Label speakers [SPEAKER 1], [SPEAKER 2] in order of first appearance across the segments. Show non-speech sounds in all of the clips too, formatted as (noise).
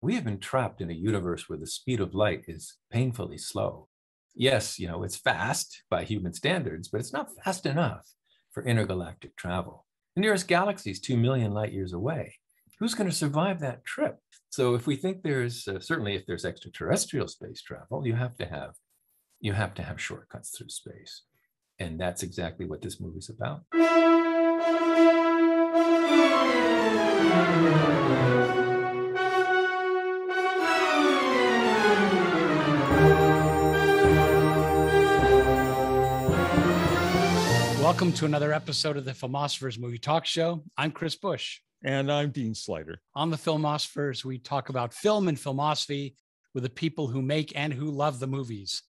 [SPEAKER 1] We have been trapped in a universe where the speed of light is painfully slow. Yes, you know, it's fast by human standards, but it's not fast enough for intergalactic travel. The nearest galaxy is 2 million light years away. Who's going to survive that trip? So if we think there's uh, certainly if there's extraterrestrial space travel, you have to have you have to have shortcuts through space. And that's exactly what this movie's about.
[SPEAKER 2] Welcome to another episode of the Filmosophers Movie Talk Show. I'm Chris Bush.
[SPEAKER 3] And I'm Dean Slider.
[SPEAKER 2] On the Filmosophers, we talk about film and philosophy with the people who make and who love the movies.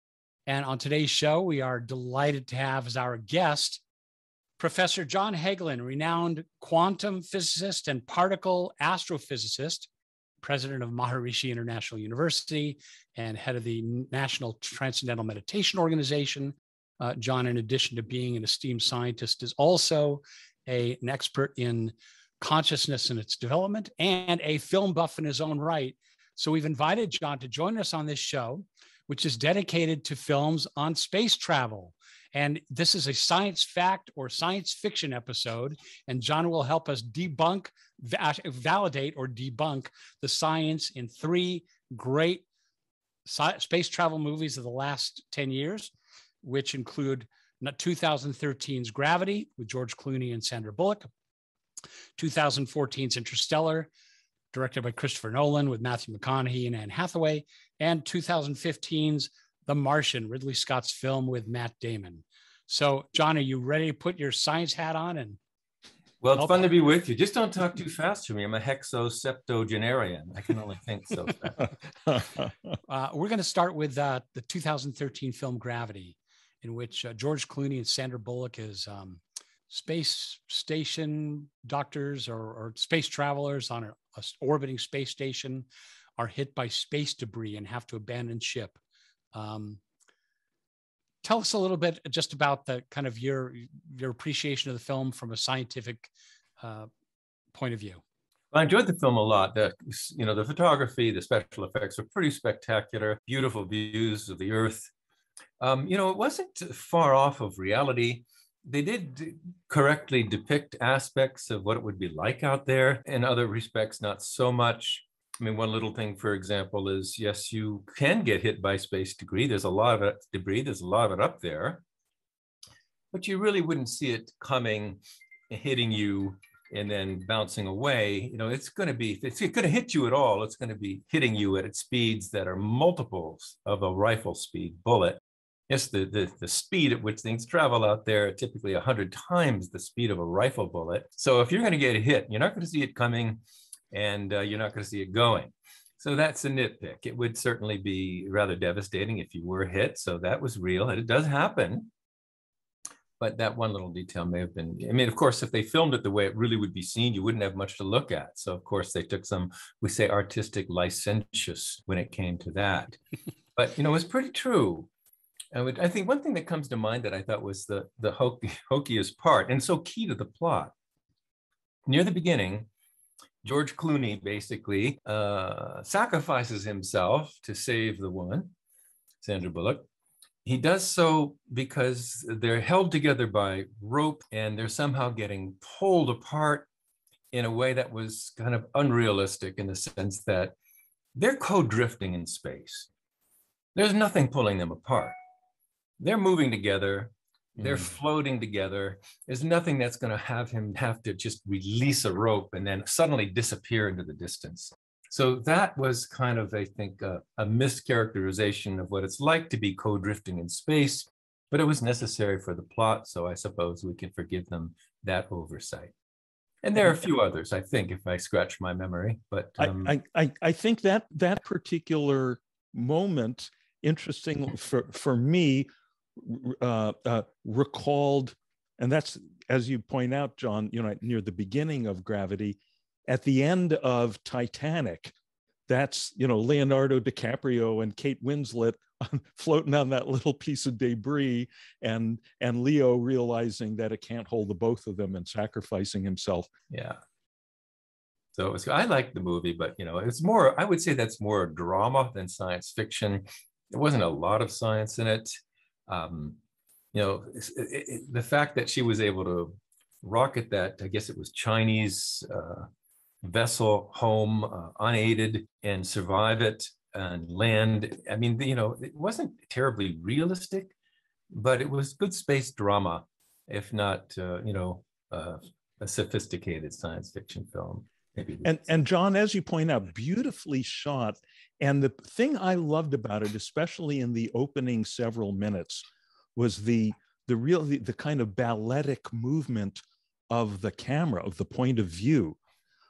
[SPEAKER 2] And on today's show, we are delighted to have as our guest Professor John Hagelin, renowned quantum physicist and particle astrophysicist, president of Maharishi International University, and head of the National Transcendental Meditation Organization. Uh, John, in addition to being an esteemed scientist, is also a, an expert in consciousness and its development and a film buff in his own right. So we've invited John to join us on this show, which is dedicated to films on space travel. And this is a science fact or science fiction episode. And John will help us debunk, validate, or debunk the science in three great space travel movies of the last 10 years, which include 2013's Gravity with George Clooney and Sandra Bullock, 2014's Interstellar, directed by Christopher Nolan with Matthew McConaughey and Anne Hathaway, and 2015's The Martian, Ridley Scott's film with Matt Damon. So, John, are you ready to put your science hat on and
[SPEAKER 1] well, it's fun to be with you. Just don't talk too fast for me. I'm a hexoseptogenarian. I can only think so fast. (laughs)
[SPEAKER 2] uh, we're going to start with uh, the 2013 film Gravity, in which uh, George Clooney and Sandra Bullock is um, space station doctors or, or space travelers on an orbiting space station are hit by space debris and have to abandon ship. Um, tell us a little bit just about the kind of your your appreciation of the film from a scientific uh, point of view.
[SPEAKER 1] I enjoyed the film a lot. The you know the photography, the special effects are pretty spectacular. Beautiful views of the Earth. Um, you know, it wasn't far off of reality they did correctly depict aspects of what it would be like out there. In other respects, not so much. I mean, one little thing, for example, is yes, you can get hit by space debris. There's a lot of it, debris. There's a lot of it up there, but you really wouldn't see it coming, hitting you, and then bouncing away. You know, it's going to be. It's going to hit you at all, it's going to be hitting you at speeds that are multiples of a rifle speed bullet yes, the, the, the speed at which things travel out there are typically 100 times the speed of a rifle bullet. So if you're going to get hit, you're not going to see it coming and uh, you're not going to see it going. So that's a nitpick. It would certainly be rather devastating if you were hit. So that was real. And it does happen. But that one little detail may have been, I mean, of course, if they filmed it the way it really would be seen, you wouldn't have much to look at. So, of course, they took some, we say, artistic licentious when it came to that. (laughs) but, you know, it's pretty true I would, I think one thing that comes to mind that I thought was the the (laughs) hokiest part and so key to the plot. Near the beginning, George Clooney basically uh, sacrifices himself to save the woman, Sandra Bullock. He does so because they're held together by rope and they're somehow getting pulled apart in a way that was kind of unrealistic in the sense that they're co-drifting in space. There's nothing pulling them apart they're moving together. They're mm. floating together. There's nothing that's going to have him have to just release a rope and then suddenly disappear into the distance. So that was kind of i think a, a mischaracterization of what it's like to be co-drifting in space but it was necessary for the plot so i suppose we can forgive them that oversight. And there are a few others i think if i scratch my memory but
[SPEAKER 3] um, I, I i think that that particular moment interesting for for me uh, uh, recalled, and that's as you point out, John. You know, near the beginning of Gravity, at the end of Titanic, that's you know Leonardo DiCaprio and Kate Winslet (laughs) floating on that little piece of debris, and and Leo realizing that it can't hold the both of them and sacrificing himself.
[SPEAKER 1] Yeah. So it was, I liked the movie, but you know, it's more, I would say that's more drama than science fiction. There wasn't a lot of science in it. Um, you know, it, it, the fact that she was able to rocket that, I guess it was Chinese uh, vessel home uh, unaided and survive it and land. I mean, you know, it wasn't terribly realistic, but it was good space drama, if not, uh, you know, uh, a sophisticated science fiction film.
[SPEAKER 3] And (laughs) and John, as you point out, beautifully shot. And the thing I loved about it, especially in the opening several minutes, was the the real the, the kind of balletic movement of the camera, of the point of view.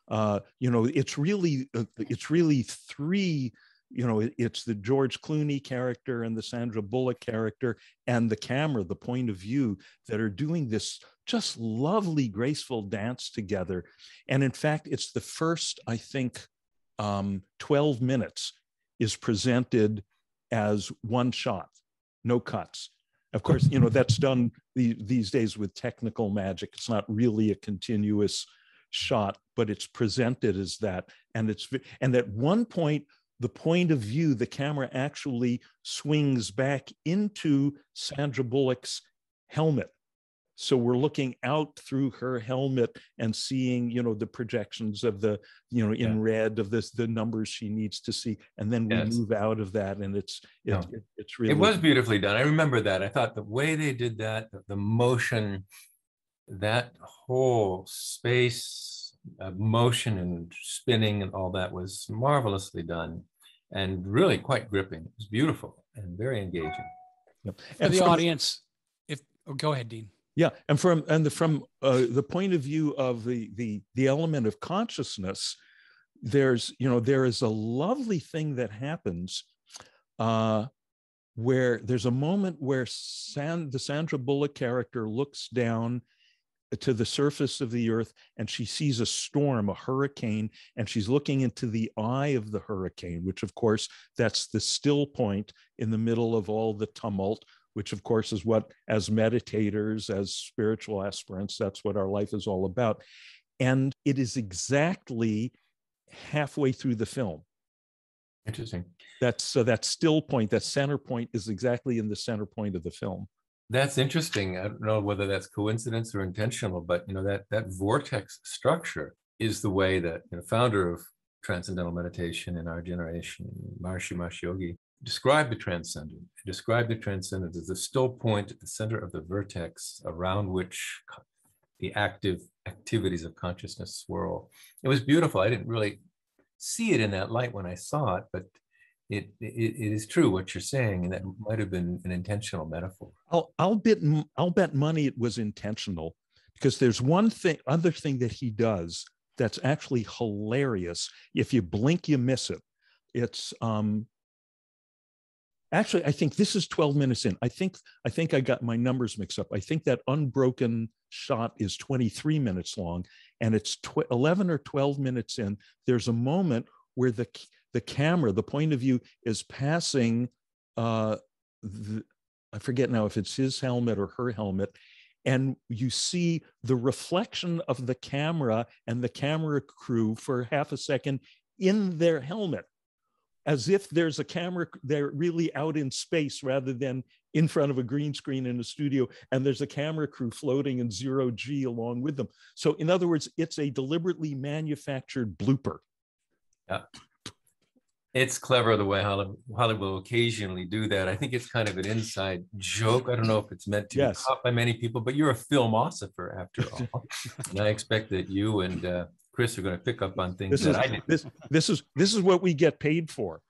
[SPEAKER 3] Uh, you know, it's really uh, it's really three you know it, it's the george clooney character and the sandra bullock character and the camera the point of view that are doing this just lovely graceful dance together. And in fact it's the first i think um, 12 minutes is presented as one shot no cuts. Of course you know that's done the, these days with technical magic. It's not really a continuous shot but it's presented as that. And it's and at one point the point of view, the camera actually swings back into Sandra Bullock's helmet. So we're looking out through her helmet and seeing, you know, the projections of the, you know, in yeah. red of this, the numbers she needs to see, and then we yes. move out of that, and it's, it, no. it, it's really.
[SPEAKER 1] It was beautifully done. I remember that. I thought the way they did that, the motion, that whole space uh, motion and spinning and all that was marvelously done and really quite gripping. It was beautiful and very engaging.
[SPEAKER 2] Yep. For and the from, audience, if oh, go ahead, Dean.
[SPEAKER 3] Yeah, and from and the, from uh, the point of view of the the the element of consciousness, there's you know there is a lovely thing that happens. Uh, where there's a moment where San, the Sandra Bullock character looks down to the surface of the earth and she sees a storm, a hurricane, and she's looking into the eye of the hurricane, which, of course, that's the still point in the middle of all the tumult, which, of course, is what, as meditators, as spiritual aspirants, that's what our life is all about. And it is exactly halfway through the film.
[SPEAKER 1] Interesting.
[SPEAKER 3] That's so that still point, that center point is exactly in the center point of the film.
[SPEAKER 1] That's interesting. I don't know whether that's coincidence or intentional, but you know that that vortex structure is the way that you know, founder of transcendental meditation in our generation, Maharishi Mahesh Yogi, described the transcendent. Described the transcendent as the still point at the center of the vortex around which the active activities of consciousness swirl. It was beautiful. I didn't really see it in that light when I saw it, but it, it, it is true what you're saying, and that might have been an intentional metaphor.
[SPEAKER 3] I'll I'll bet I'll bet money it was intentional because there's one thing other thing that he does that's actually hilarious. If you blink, you miss it. It's um actually I think this is 12 minutes in. I think I think I got my numbers mixed up. I think that unbroken shot is 23 minutes long and it's tw- 11 or 12 minutes in. There's a moment where the the camera, the point of view is passing, uh, the, I forget now if it's his helmet or her helmet, and you see the reflection of the camera and the camera crew for half a second in their helmet as if there's a camera they're really out in space rather than in front of a green screen in a studio and there's a camera crew floating in zero g along with them. So in other words it's a deliberately manufactured blooper.
[SPEAKER 1] Yeah it's clever the way Hollywood, Hollywood will occasionally do that. I think it's kind of an inside joke. I don't know if it's meant to yes. be caught by many people, but you're a filmosopher after (laughs) all. and I expect that you and uh, Chris are going to pick up on things
[SPEAKER 3] this
[SPEAKER 1] that
[SPEAKER 3] is,
[SPEAKER 1] I did.
[SPEAKER 3] This, this is this is what we get paid for.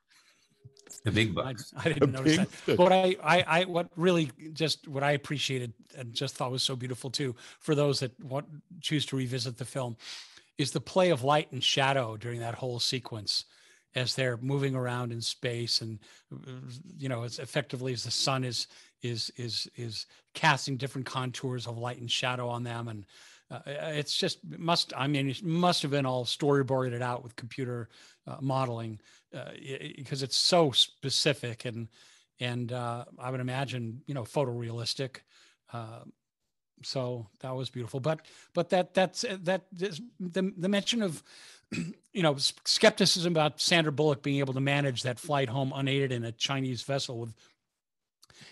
[SPEAKER 1] The big bucks.
[SPEAKER 2] I, I didn't the notice that. But what I, I, I, what really just what I appreciated and just thought was so beautiful too, for those that want choose to revisit the film, is the play of light and shadow during that whole sequence as they're moving around in space and you know as effectively as the sun is is is is casting different contours of light and shadow on them. And uh, it's just must i mean it must have been all storyboarded out with computer uh, modeling uh, because it's so specific and and uh, i would imagine you know photorealistic uh, so that was beautiful. But but that that's that the the mention of (clears throat) you know skepticism about Sandra Bullock being able to manage that flight home unaided in a Chinese vessel with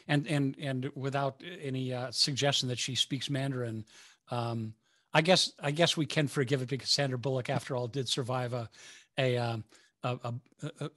[SPEAKER 2] and and and without any uh, suggestion that she speaks Mandarin. Um, I guess I guess we can forgive it because Sandra Bullock, after all, did survive a a um, a,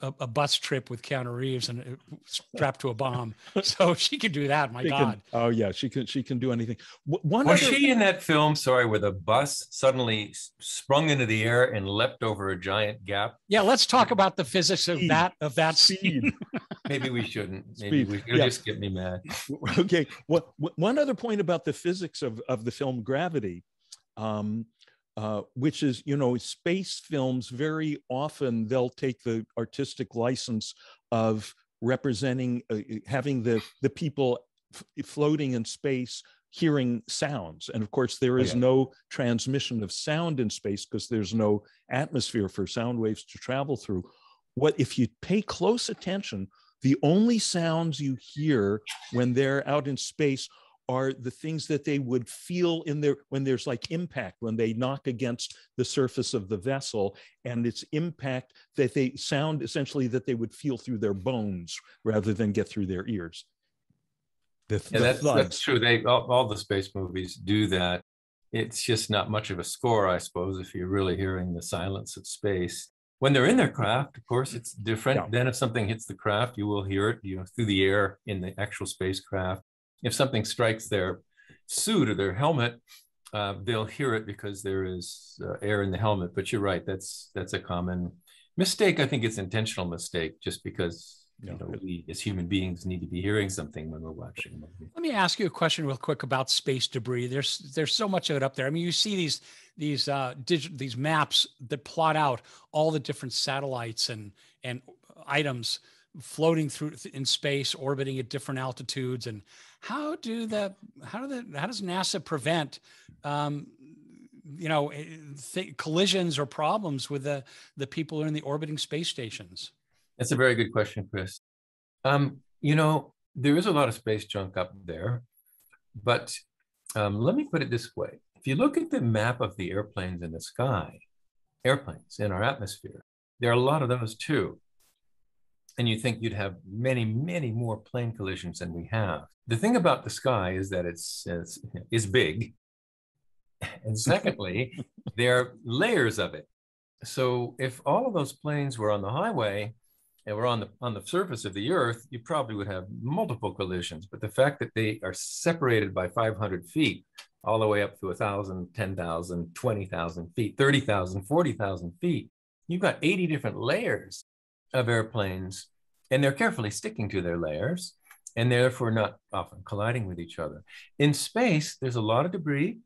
[SPEAKER 2] a, a, bus trip with Keanu Reeves and strapped to a bomb. (laughs) So she could do that. My
[SPEAKER 3] she
[SPEAKER 2] God.
[SPEAKER 3] Can, oh yeah, she can. She can do anything.
[SPEAKER 1] One was other... she in that film? Sorry, where the bus suddenly sprung into the air and leapt over a giant gap.
[SPEAKER 2] Yeah, let's talk about the physics of Speed. that of that scene. (laughs)
[SPEAKER 1] Maybe we shouldn't. Maybe Speed. we will yeah. just get me mad. (laughs)
[SPEAKER 3] okay. What one other point about the physics of of the film Gravity. Um, uh, which is, you know, space films very often they'll take the artistic license of representing, uh, having the the people f- floating in space hearing sounds. And of course, there is okay. no transmission of sound in space because there's no atmosphere for sound waves to travel through. What if you pay close attention? The only sounds you hear when they're out in space are the things that they would feel in their when there's like impact when they knock against the surface of the vessel and its impact that they sound essentially that they would feel through their bones rather than get through their ears.
[SPEAKER 1] The, yeah, the that's, that's true. They all, all the space movies do that. It's just not much of a score i suppose if you're really hearing the silence of space. When they're in their craft of course it's different yeah. then if something hits the craft you will hear it you know through the air in the actual spacecraft if something strikes their suit or their helmet, uh, they'll hear it because there is uh, air in the helmet. But you're right; that's that's a common mistake. I think it's intentional mistake, just because you know, we as human beings need to be hearing something when we're watching a movie.
[SPEAKER 2] Let me ask you a question real quick about space debris. There's there's so much of it up there. I mean, you see these these uh, these maps that plot out all the different satellites and and items floating through in space, orbiting at different altitudes, and how do the how do the how does NASA prevent um, you know eh, th- collisions or problems with the the people who are in the orbiting space stations?
[SPEAKER 1] That's a very good question, Chris. Um, you know, there is a lot of space junk up there, but um, let me put it this way: if you look at the map of the airplanes in the sky, airplanes in our atmosphere, there are a lot of those too and you think you'd have many, many more plane collisions than we have. The thing about the sky is that it's, it's is big, and (laughs) secondly, there are layers of it. So if all of those planes were on the highway and were on the on the surface of the Earth, you probably would have multiple collisions. But the fact that they are separated by 500 feet all the way up to 1,000, 10,000, 20,000 feet, 30,000, 40,000 feet, you've got 80 different layers of airplanes, and they're carefully sticking to their layers and therefore not often colliding with each other. In space, there's a lot of debris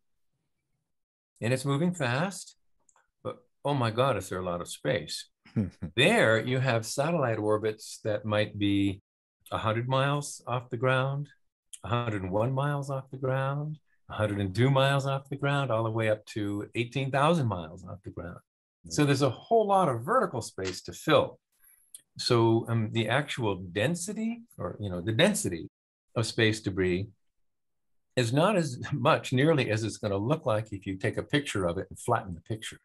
[SPEAKER 1] and it's moving fast, but oh my God, is there a lot of space? (laughs) there, you have satellite orbits that might be 100 miles off the ground, 101 miles off the ground, 102 miles off the ground, all the way up to 18,000 miles off the ground. So mm. there's a whole lot of vertical space to fill so um, the actual density or you know the density of space debris is not as (laughs) much nearly as it's going to look like if you take a picture of it and flatten the picture.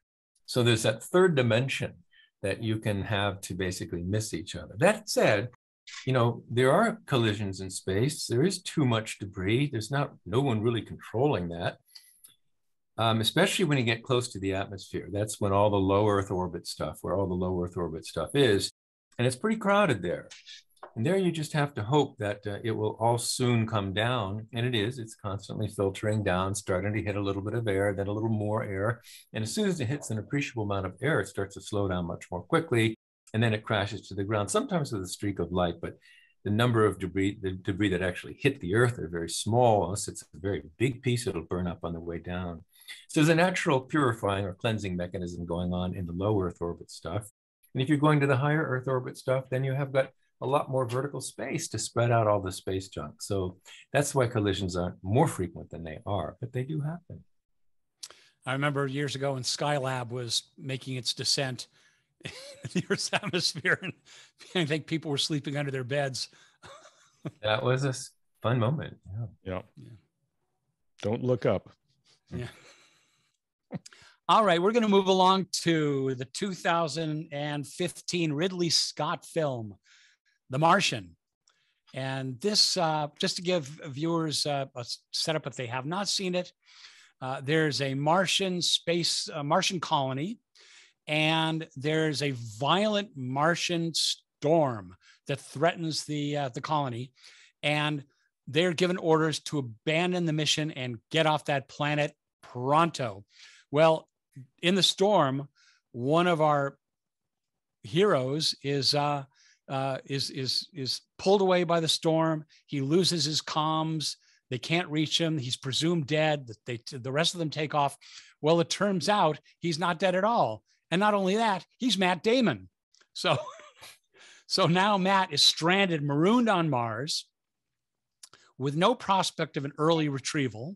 [SPEAKER 1] So there's that third dimension that you can have to basically miss each other. That said you know there are collisions in space. There is too much debris. There's not no one really controlling that um, especially when you get close to the atmosphere. That's when all the low earth orbit stuff where all the low earth orbit stuff is and it's pretty crowded there. And there you just have to hope that uh, it will all soon come down. And it is, it's constantly filtering down, starting to hit a little bit of air, then a little more air. And as soon as it hits an appreciable amount of air, it starts to slow down much more quickly. And then it crashes to the ground, sometimes with a streak of light, but the number of debris, the debris that actually hit the earth are very small. Unless it's a very big piece, it'll burn up on the way down. So there's a natural purifying or cleansing mechanism going on in the low Earth orbit stuff. And if you're going to the higher Earth orbit stuff, then you have got a lot more vertical space to spread out all the space junk. So that's why collisions are more frequent than they are, but they do happen.
[SPEAKER 2] I remember years ago when Skylab was making its descent in the Earth's atmosphere, and I think people were sleeping under their beds. (laughs)
[SPEAKER 1] that was a fun moment.
[SPEAKER 3] Yeah. yeah. yeah. Don't look up.
[SPEAKER 2] Yeah. All right, we're going to move along to the 2015 Ridley Scott film, The Martian. And this, uh, just to give viewers uh, a setup if they have not seen it, uh, there's a Martian space, Martian colony, and there's a violent Martian storm that threatens the uh, the colony, and they're given orders to abandon the mission and get off that planet pronto. Well, in the storm, one of our heroes is uh, uh, is is is pulled away by the storm. He loses his comms. They can't reach him. He's presumed dead. They, the rest of them take off. Well, it turns out he's not dead at all. And not only that, he's Matt Damon. So, (laughs) so now Matt is stranded, marooned on Mars with no prospect of an early retrieval.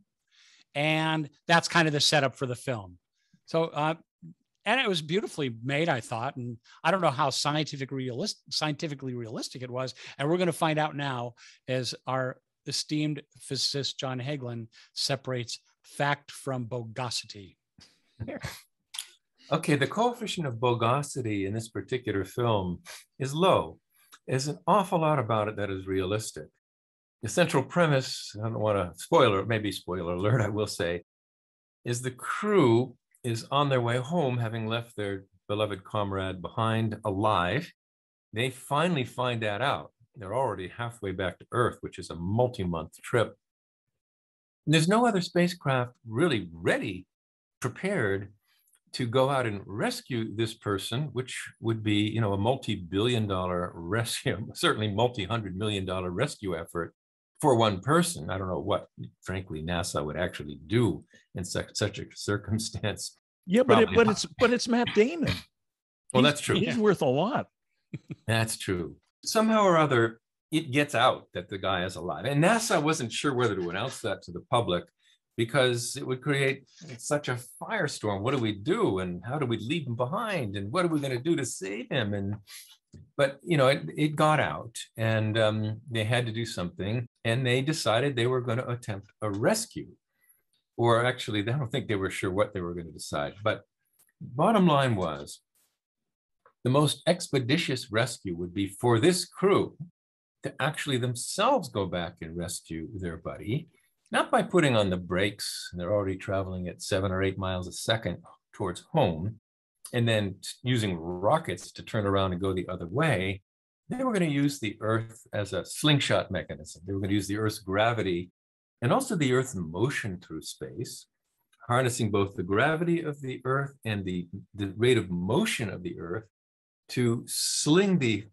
[SPEAKER 2] And that's kind of the setup for the film. So, uh, and it was beautifully made, I thought. And I don't know how scientific realist, scientifically realistic it was. And we're going to find out now as our esteemed physicist John Hagelin separates fact from bogosity. (laughs)
[SPEAKER 1] Okay, the coefficient of bogosity in this particular film is low. There's an awful lot about it that is realistic. The central premise, I don't want to spoiler, maybe spoiler alert, I will say, is the crew is on their way home, having left their beloved comrade behind alive. They finally find that out. They're already halfway back to Earth, which is a multi month trip. And there's no other spacecraft really ready, prepared to go out and rescue this person, which would be, you know, a multi-billion dollar (laughs) rescue, certainly multi-hundred million dollar rescue effort for one person. I don't know what, frankly, NASA would actually do in such, such a circumstance.
[SPEAKER 3] Yeah, but it, but it's but it's Matt Damon.
[SPEAKER 1] well, that's true.
[SPEAKER 3] He's yeah. worth a lot.
[SPEAKER 1] That's true. Somehow or other, it gets out that the guy is alive, and NASA wasn't sure whether to announce that to the public because it would create such a firestorm. What do we do? And how do we leave him behind? And what are we going to do to save him? And but you know, it, it got out and um, they had to do something. And they decided they were going to attempt a rescue. Or actually, I don't think they were sure what they were going to decide. But bottom line was the most expeditious rescue would be for this crew to actually themselves go back and rescue their buddy not by putting on the brakes, they're already traveling at seven or eight miles a second towards home, and then using rockets to turn around and go the other way. They were going to use the Earth as a slingshot mechanism. They were going to use the Earth's gravity and also the Earth's motion through space, harnessing both the gravity of the Earth and the, the rate of motion of the Earth to sling the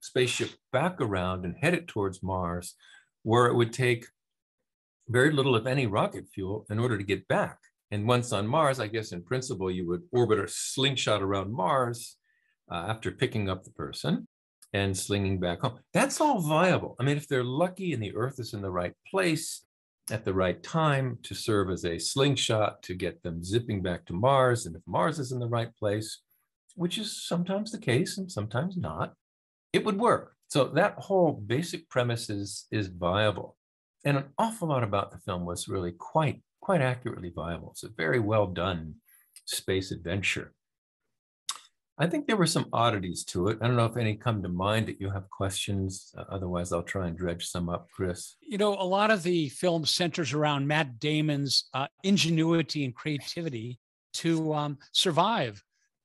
[SPEAKER 1] spaceship back around and head it towards Mars, where it would take very little, if any, rocket fuel in order to get back. And once on Mars, I guess in principle, you would orbit a slingshot around Mars uh, after picking up the person and slinging back home. That's all viable. I mean, if they're lucky and the Earth is in the right place at the right time to serve as a slingshot to get them zipping back to Mars, and if Mars is in the right place, which is sometimes the case and sometimes not, it would work. So that whole basic premise is, is viable and an awful lot about the film was really quite quite accurately viable. It's a very well done space adventure. I think there were some oddities to it. I don't know if any come to mind that you have questions. Uh, otherwise, I'll try and dredge some up, Chris.
[SPEAKER 2] You know, a lot of the film centers around Matt Damon's uh, ingenuity and creativity to um, survive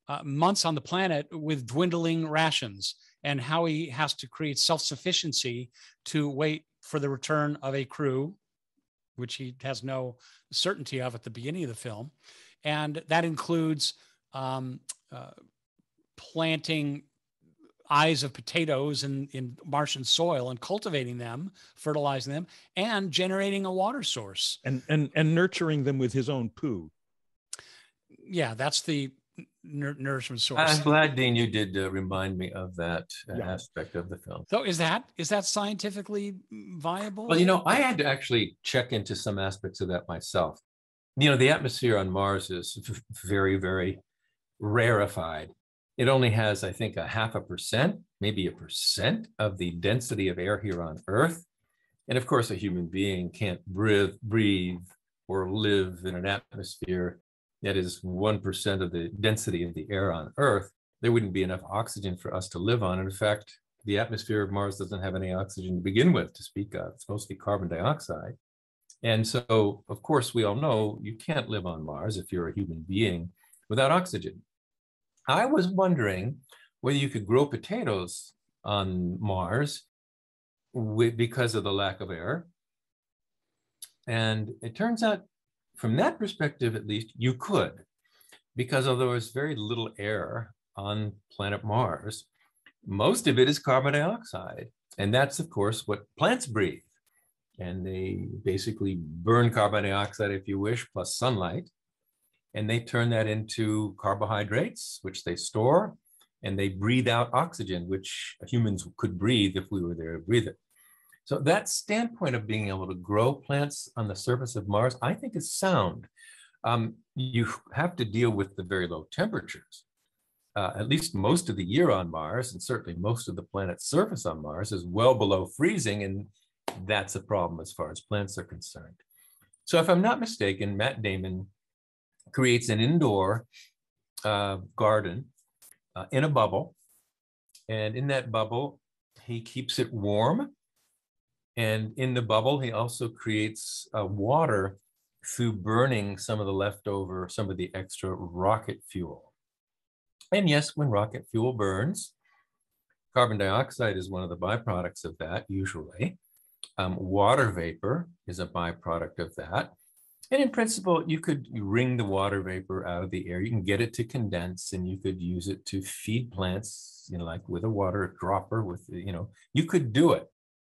[SPEAKER 2] uh, months on the planet with dwindling rations and how he has to create self sufficiency to wait for the return of a crew, which he has no certainty of at the beginning of the film. And that includes um, uh, planting eyes of potatoes in, in Martian soil and cultivating them, fertilizing them, and generating a water source.
[SPEAKER 3] And and and nurturing them with his own poo.
[SPEAKER 2] Yeah, that's the nourishment source.
[SPEAKER 1] I'm glad, Dean, you did uh, remind me of that uh, yeah. aspect of the film.
[SPEAKER 2] So, is that is that scientifically viable?
[SPEAKER 1] Well, you know, I had to actually check into some aspects of that myself. You know, the atmosphere on Mars is very, very rarefied. It only has, I think, a half a percent, maybe a percent of the density of air here on Earth. And of course, a human being can't breathe, breathe or live in an atmosphere that is 1% of the density of the air on Earth, there wouldn't be enough oxygen for us to live on. And in fact, the atmosphere of Mars doesn't have any oxygen to begin with to speak of. It's mostly carbon dioxide. And so, of course, we all know you can't live on Mars if you're a human being without oxygen. I was wondering whether you could grow potatoes on Mars with, because of the lack of air. And it turns out, from that perspective at least, you could, because although there's very little air on planet Mars, most of it is carbon dioxide. And that's, of course, what plants breathe. And they basically burn carbon dioxide, if you wish, plus sunlight. And they turn that into carbohydrates, which they store, and they breathe out oxygen, which humans could breathe if we were there to breathe it. So that standpoint of being able to grow plants on the surface of Mars, I think is sound. Um, you have to deal with the very low temperatures. Uh, at least most of the year on Mars, and certainly most of the planet's surface on Mars is well below freezing, and that's a problem as far as plants are concerned. So if I'm not mistaken, Matt Damon creates an indoor uh, garden uh, in a bubble. And in that bubble, he keeps it warm. And in the bubble, he also creates uh, water through burning some of the leftover, some of the extra rocket fuel. And yes, when rocket fuel burns, carbon dioxide is one of the byproducts of that, usually. Um, water vapor is a byproduct of that. And in principle, you could wring the water vapor out of the air. You can get it to condense and you could use it to feed plants, you know, like with a water dropper with, you know, you could do it.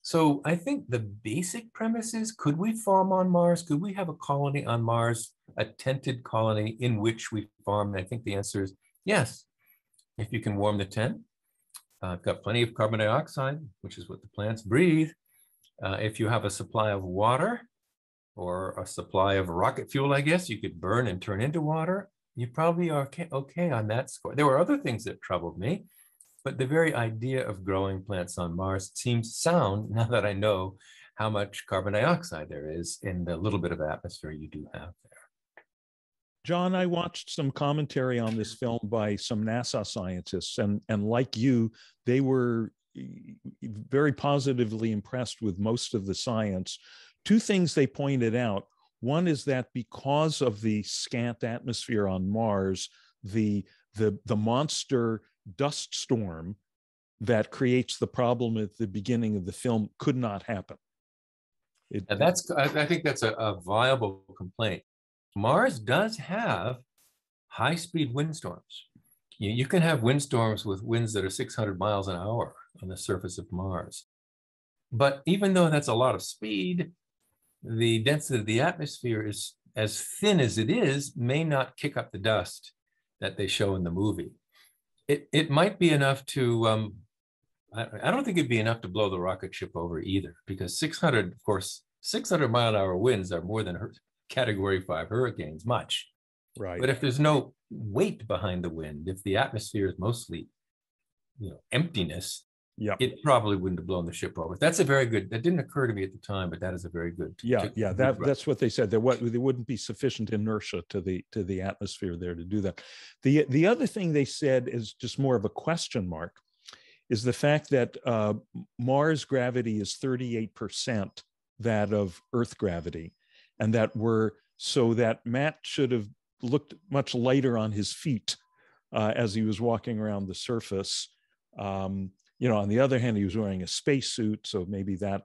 [SPEAKER 1] So I think the basic premise is, could we farm on Mars? Could we have a colony on Mars, a tented colony in which we farm? And I think the answer is yes. If you can warm the tent, uh, I've got plenty of carbon dioxide, which is what the plants breathe. Uh, if you have a supply of water, or a supply of rocket fuel, I guess you could burn and turn into water, you probably are okay, okay on that score. There were other things that troubled me, but the very idea of growing plants on Mars seems sound (laughs) now that I know how much carbon dioxide there is in the little bit of atmosphere you do have there.
[SPEAKER 3] John, I watched some commentary on this film by some NASA scientists, and, and like you, they were very positively impressed with most of the science two things they pointed out. One is that because of the scant atmosphere on Mars, the the the monster dust storm that creates the problem at the beginning of the film could not happen.
[SPEAKER 1] It, and that's I think that's a, a viable complaint. Mars does have high speed windstorms. You, you can have windstorms with winds that are 600 miles an hour on the surface of Mars. But even though that's a lot of speed, the density of the atmosphere is as thin as it is, may not kick up the dust that they show in the movie. It, it might be enough to, um, I, I don't think it'd be enough to blow the rocket ship over either, because 600, of course, 600 mile an hour winds are more than category five hurricanes, much.
[SPEAKER 3] Right.
[SPEAKER 1] But if there's no weight behind the wind, if the atmosphere is mostly, you know, emptiness,
[SPEAKER 3] yeah
[SPEAKER 1] it probably wouldn't have blown the ship over. That's a very good that didn't occur to me at the time but that is a very good
[SPEAKER 3] yeah yeah that that's what they said. There what there wouldn't be sufficient inertia to the to the atmosphere there to do that. The the other thing they said is just more of a question mark is the fact that uh, mars gravity is 38% that of earth gravity and that we're so that matt should have looked much lighter on his feet uh, as he was walking around the surface um, you know, on the other hand, he was wearing a spacesuit, so maybe that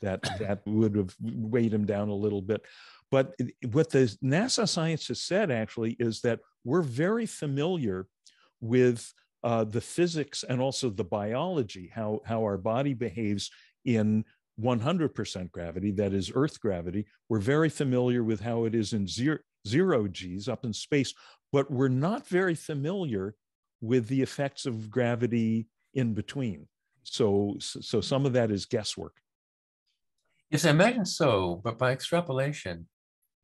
[SPEAKER 3] that (clears throat) that would have weighed him down a little bit. But what the NASA scientists said actually is that we're very familiar with uh, the physics and also the biology, how how our body behaves in 100% gravity, that is Earth gravity. We're very familiar with how it is in zero, zero G's up in space, but we're not very familiar with the effects of gravity in between. So, so some of that is guesswork.
[SPEAKER 1] Yes, I imagine so, but by extrapolation,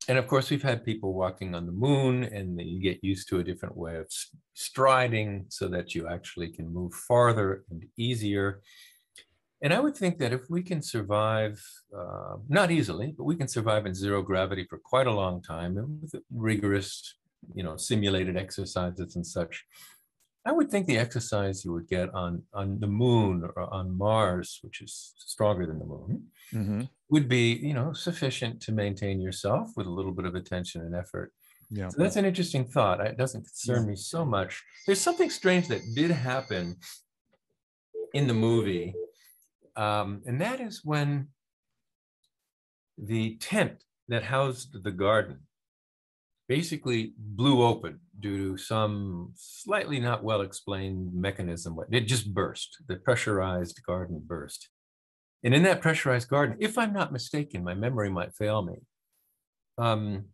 [SPEAKER 1] and of course, we've had people walking on the moon, and you get used to a different way of striding so that you actually can move farther and easier. And I would think that if we can survive, uh, not easily, but we can survive in zero gravity for quite a long time and with rigorous, you know, simulated exercises and such. I would think the exercise you would get on on the moon or on Mars, which is stronger than the moon, mm-hmm. would be, you know, sufficient to maintain yourself with a little bit of attention and effort. Yeah. So that's an interesting thought. It doesn't concern yeah. me so much. There's something strange that did happen in the movie, um, and that is when the tent that housed the garden basically blew open due to some slightly not well explained mechanism. What it just burst. The pressurized garden burst. And in that pressurized garden, if I'm not mistaken, my memory might fail me. Um,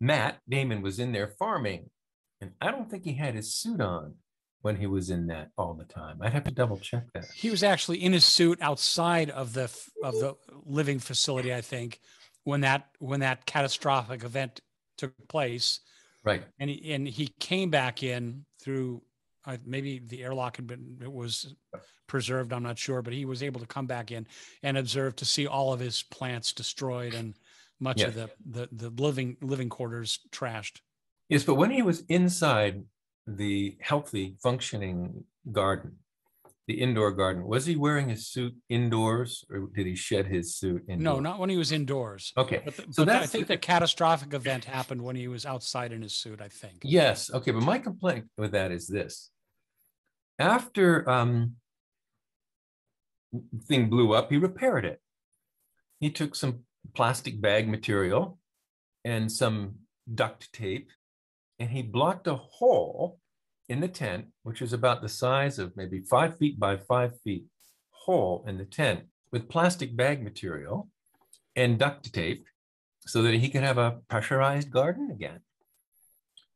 [SPEAKER 1] Matt Damon was in there farming, and I don't think he had his suit on when he was in that all the time. I'd have to double check that.
[SPEAKER 2] He was actually in his suit outside of the of the living facility, I think, when that when that catastrophic event took place.
[SPEAKER 1] Right.
[SPEAKER 2] And he and he came back in through uh, maybe the airlock had been it was preserved. I'm not sure, but he was able to come back in and observe to see all of his plants destroyed and much yes. of the, the the living living quarters trashed.
[SPEAKER 1] Yes, but when he was inside the healthy, functioning garden, the indoor garden, was he wearing his suit indoors, or did he shed his suit indoors?
[SPEAKER 2] No, not when he was indoors.
[SPEAKER 1] Okay,
[SPEAKER 2] but, the, so but I think the catastrophic event happened when he was outside in his suit. I think.
[SPEAKER 1] Yes. Okay, but my complaint with that is this: after um, thing blew up, he repaired it. He took some plastic bag material and some duct tape, and he blocked a hole in the tent, which is about the size of maybe five feet by five feet hole in the tent with plastic bag material and duct tape so that he could have a pressurized garden again.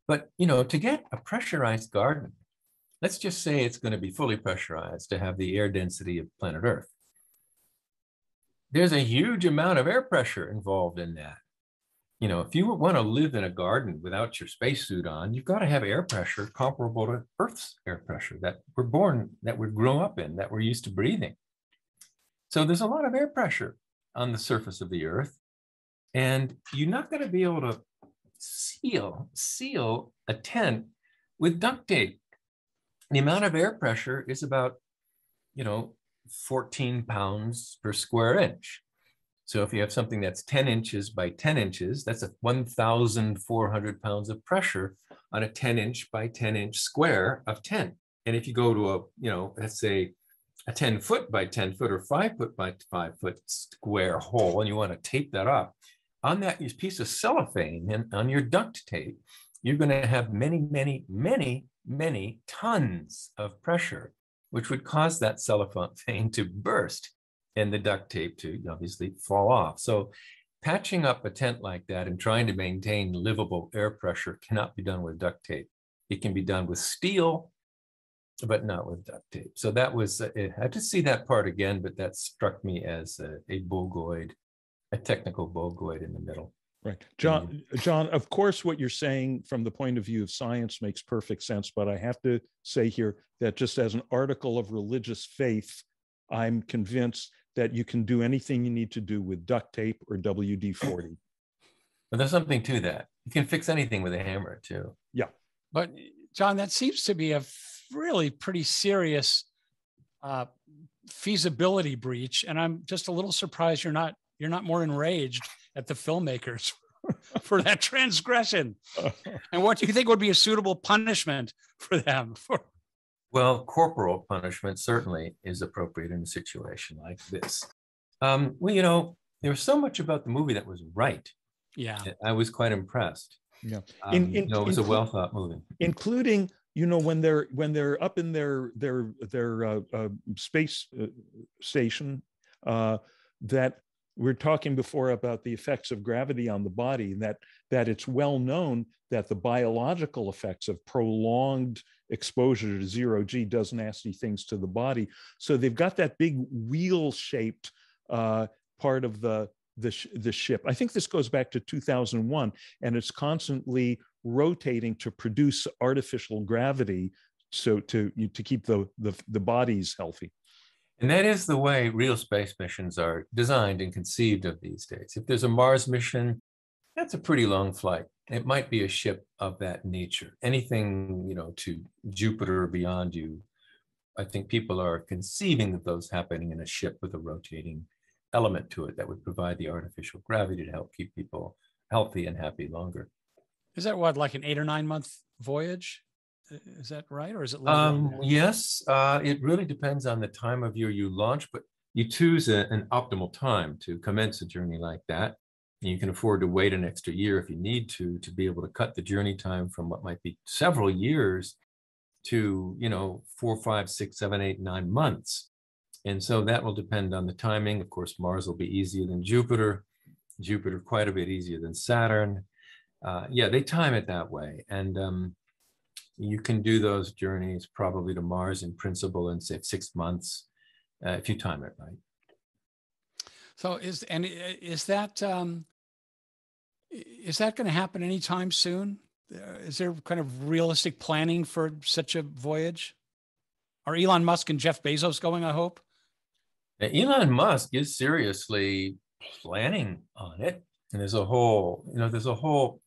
[SPEAKER 1] But, you know, to get a pressurized garden, let's just say it's going to be fully pressurized to have the air density of planet Earth there's a huge amount of air pressure involved in that. You know, if you want to live in a garden without your spacesuit on, you've got to have air pressure comparable to Earth's air pressure that we're born, that we grow up in, that we're used to breathing. So there's a lot of air pressure on the surface of the Earth, and you're not going to be able to seal seal a tent with duct tape. The amount of air pressure is about, you know, 14 pounds per square inch. So if you have something that's 10 inches by 10 inches, that's a 1,400 pounds of pressure on a 10 inch by 10 inch square of tent. And if you go to a, you know, let's say a 10 foot by 10 foot or five foot by five foot square hole, and you want to tape that up, on that piece of cellophane and on your duct tape, you're going to have many, many, many, many tons of pressure which would cause that cellophane to burst and the duct tape to obviously fall off. So patching up a tent like that and trying to maintain livable air pressure cannot be done with duct tape. It can be done with steel, but not with duct tape. So that was, uh, I had to see that part again, but that struck me as a, a bogoid, a technical bogoid in the middle.
[SPEAKER 3] Right. John, John, of course, what you're saying from the point of view of science makes perfect sense. But I have to say here that just as an article of religious faith, I'm convinced that you can do anything you need to do with duct tape or WD 40. (clears throat)
[SPEAKER 1] But there's something to that. You can fix anything with a hammer, too.
[SPEAKER 3] Yeah.
[SPEAKER 2] But, John, that seems to be a really pretty serious uh, feasibility breach. And I'm just a little surprised you're not you're not more enraged at the filmmakers (laughs) for that transgression. (laughs) and what do you think would be a suitable punishment for them? For
[SPEAKER 1] well, corporal punishment certainly is appropriate in a situation like this. Um, well, you know, there was so much about the movie that was right.
[SPEAKER 2] Yeah,
[SPEAKER 1] I was quite impressed.
[SPEAKER 3] Yeah,
[SPEAKER 1] um, in, in, you know, it was a well thought movie,
[SPEAKER 3] including you know when they're when they're up in their their their uh, uh, space uh, station uh, that we're talking before about the effects of gravity on the body and that that it's well known that the biological effects of prolonged exposure to zero g does nasty things to the body so they've got that big wheel shaped uh, part of the the, sh- the ship i think this goes back to 2001 and it's constantly rotating to produce artificial gravity so to to keep the the, the bodies healthy
[SPEAKER 1] And that is the way real space missions are designed and conceived of these days. If there's a Mars mission, that's a pretty long flight. It might be a ship of that nature. Anything, you know, to Jupiter or beyond you, I think people are conceiving of those happening in a ship with a rotating element to it that would provide the artificial gravity to help keep people healthy and happy longer.
[SPEAKER 2] Is that what, like an eight or nine month voyage? Is that right, or is it?
[SPEAKER 1] Um, yes, uh, it really depends on the time of year you launch, but you choose a, an optimal time to commence a journey like that. And you can afford to wait an extra year if you need to, to be able to cut the journey time from what might be several years to, you know, four, five, six, seven, eight, nine months. And so that will depend on the timing. Of course, Mars will be easier than Jupiter, Jupiter quite a bit easier than Saturn. Uh, yeah, they time it that way. And um, you can do those journeys probably to Mars in principle in say six months uh, if you time it right.
[SPEAKER 2] So is and is that um, is that going to happen anytime soon? Uh, is there kind of realistic planning for such a voyage? Are Elon Musk and Jeff Bezos going? I hope.
[SPEAKER 1] Now, Elon Musk is seriously planning on it, and there's a whole you know there's a whole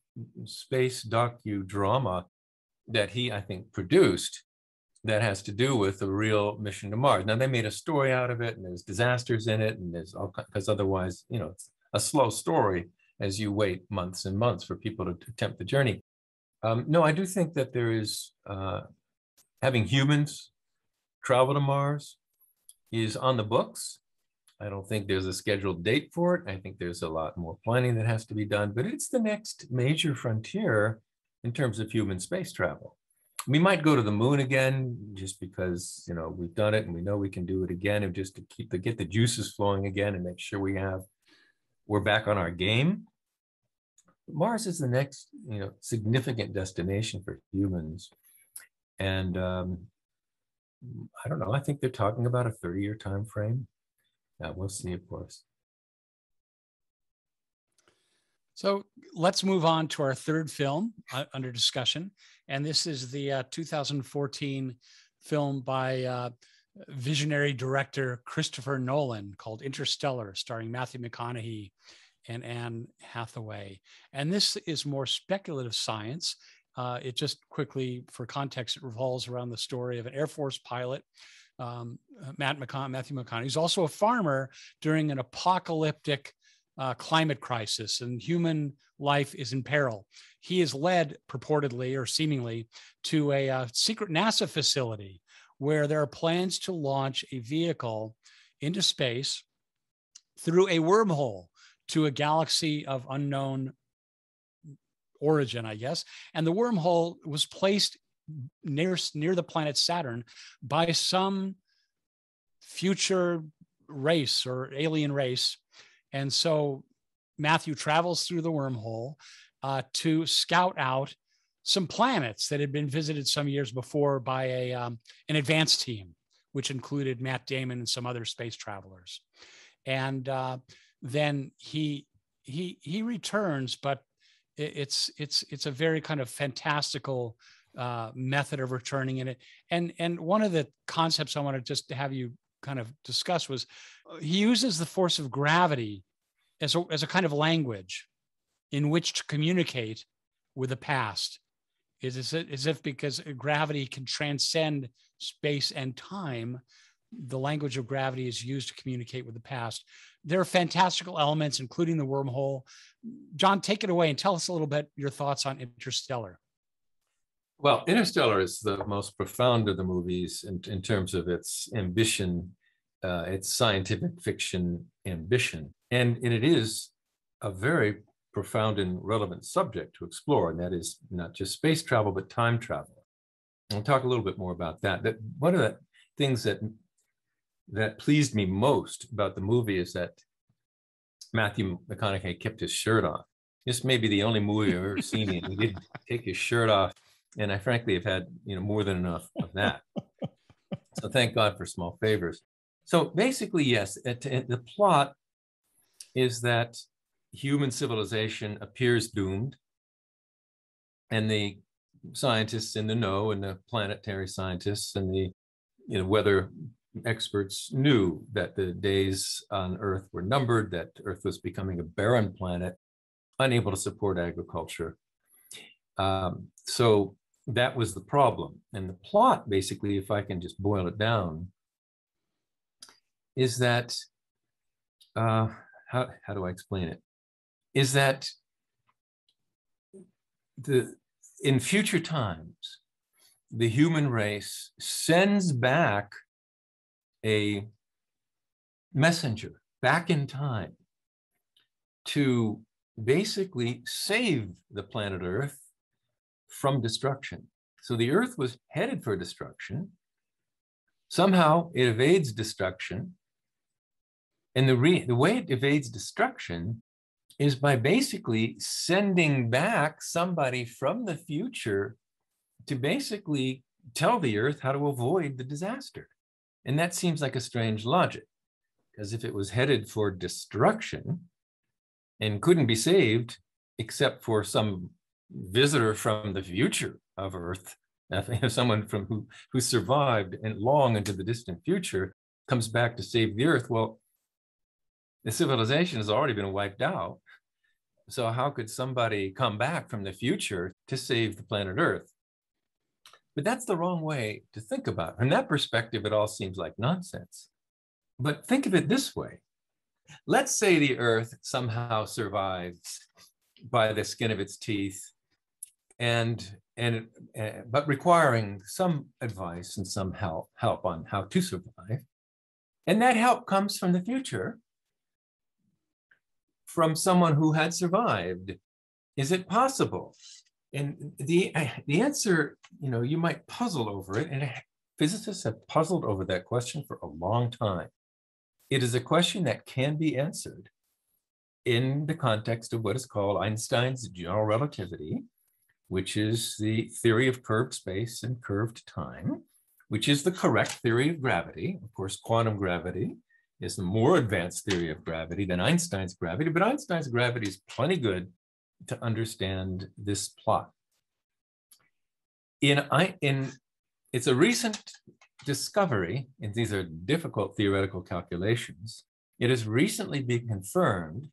[SPEAKER 1] space docudrama that he, I think, produced that has to do with the real mission to Mars. Now they made a story out of it, and there's disasters in it, and there's all because otherwise, you know, it's a slow story as you wait months and months for people to, attempt the journey. Um, no, I do think that there is uh, having humans travel to Mars is on the books. I don't think there's a scheduled date for it. I think there's a lot more planning that has to be done, but it's the next major frontier in terms of human space travel. We might go to the moon again just because you know we've done it and we know we can do it again, and just to keep the get the juices flowing again and make sure we have we're back on our game. Mars is the next you know significant destination for humans, and um, I don't know. I think they're talking about a 30 year time frame. Yeah, we'll see, of course.
[SPEAKER 2] So let's move on to our third film uh, under discussion. And this is the uh, 2014 film by uh, visionary director Christopher Nolan called Interstellar, starring Matthew McConaughey and Anne Hathaway. And this is more speculative science. Uh, it just quickly, for context, it revolves around the story of an Air Force pilot um, Matt McCon- Matthew McConaughey. He's also a farmer during an apocalyptic uh, climate crisis and human life is in peril. He is led purportedly or seemingly to a uh, secret NASA facility where there are plans to launch a vehicle into space through a wormhole to a galaxy of unknown origin, I guess. And the wormhole was placed near near the planet Saturn by some future race or alien race and so Matthew travels through the wormhole uh, to scout out some planets that had been visited some years before by a um, an advanced team, which included Matt Damon and some other space travelers. And uh, then he he he returns, but it's it's it's a very kind of fantastical uh, method of returning in it. And and one of the concepts I want to just have you kind of discuss was uh, he uses the force of gravity as a, as a kind of language in which to communicate with the past. Is as if because gravity can transcend space and time, the language of gravity is used to communicate with the past. There are fantastical elements, including the wormhole. John, take it away and tell us a little bit your thoughts on Interstellar.
[SPEAKER 1] Well, Interstellar is the most profound of the movies in, in terms of its ambition, uh, its scientific fiction ambition. And, and it is a very profound and relevant subject to explore, and that is not just space travel, but time travel. I'll talk a little bit more about that. That one of the things that that pleased me most about the movie is that Matthew McConaughey kept his shirt on. This may be the only movie I've ever seen him. He didn't take his shirt off and I frankly have had you know more than enough of that. so thank God for small favors. So basically, yes, the plot is that human civilization appears doomed, and the scientists in the know and the planetary scientists and the you know weather experts knew that the days on Earth were numbered, that Earth was becoming a barren planet, unable to support agriculture. Um, so that was the problem. And the plot, basically, if I can just boil it down, is that uh, how, how do I explain it? Is that the in future times, the human race sends back a messenger back in time to basically save the planet Earth from destruction. So the Earth was headed for destruction. Somehow it evades destruction. And the, the way it evades destruction is by basically sending back somebody from the future to basically tell the earth how to avoid the disaster. And that seems like a strange logic, because if it was headed for destruction and couldn't be saved except for some visitor from the future of Earth, (laughs) someone from who, who survived and long into the distant future comes back to save the Earth, well, the civilization has already been wiped out. So how could somebody come back from the future to save the planet Earth? But that's the wrong way to think about it. From that perspective, it all seems like nonsense. But think of it this way. Let's say the Earth somehow survives by the skin of its teeth and and uh, but requiring some advice and some help help on how to survive and that help comes from the future from someone who had survived? Is it possible? And the, the answer, you know, you might puzzle over it, and physicists have puzzled over that question for a long time. It is a question that can be answered in the context of what is called Einstein's general relativity, which is the theory of curved space and curved time, which is the correct theory of gravity. Of course, quantum gravity is a more advanced theory of gravity than Einstein's gravity, but Einstein's gravity is plenty good to understand this plot. In, in it's a recent discovery, and these are difficult theoretical calculations, it has recently been confirmed